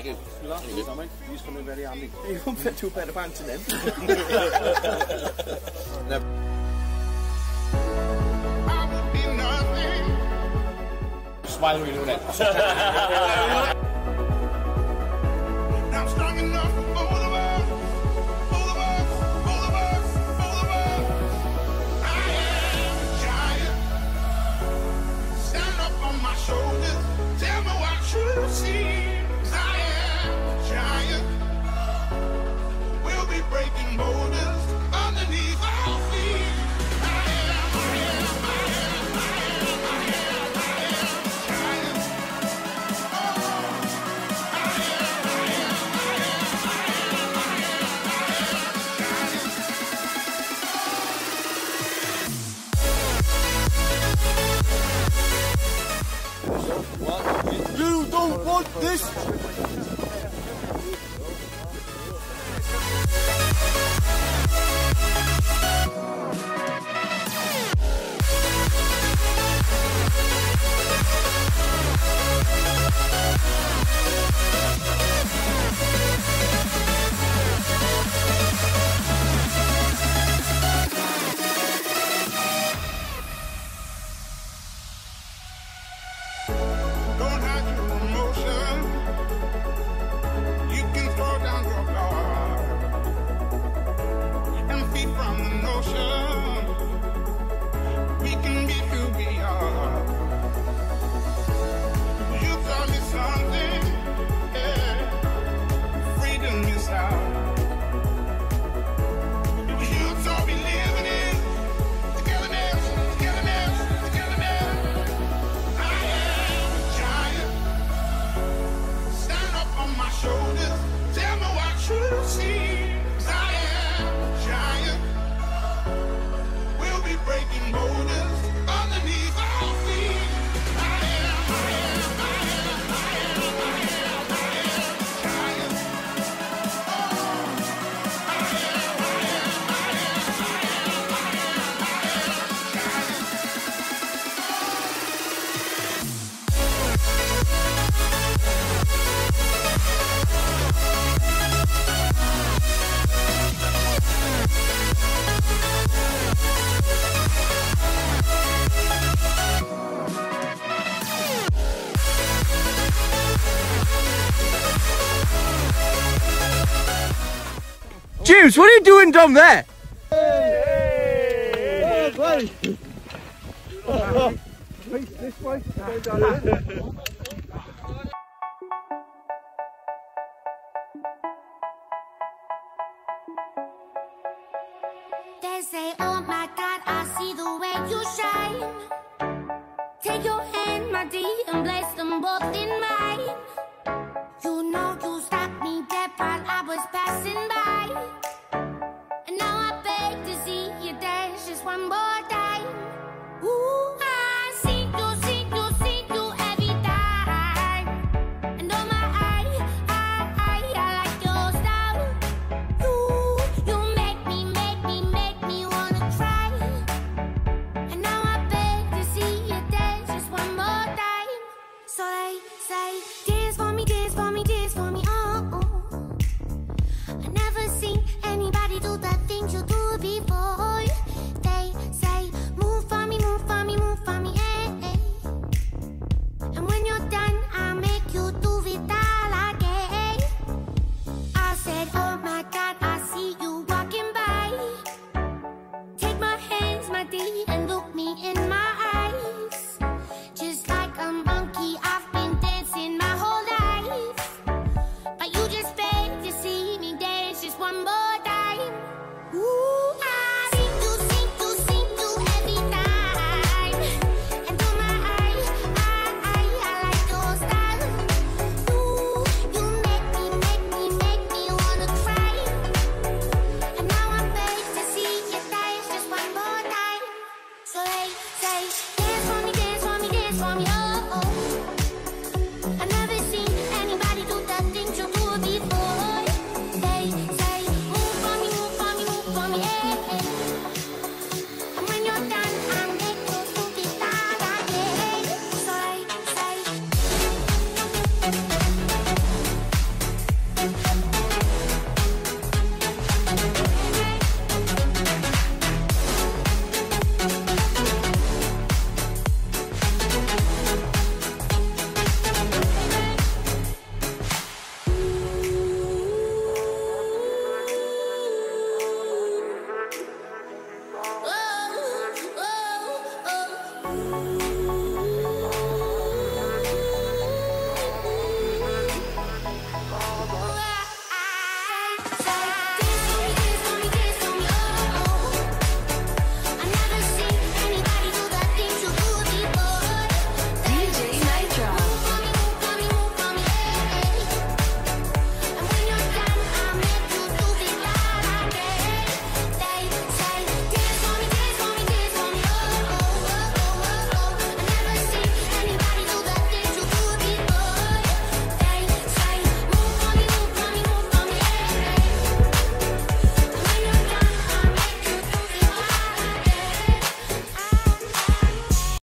Thank you. Last Thank He's coming very handy. You won't fit two pair of pants in him. Smile when you do that. You don't want this? Sure. James, what are you doing down there? Hey! Hey! Oh. They say, oh my God, I see the way you shine. Take your hand, my dear, and them both in mine. You know you stopped me dead while I was passing Thank you.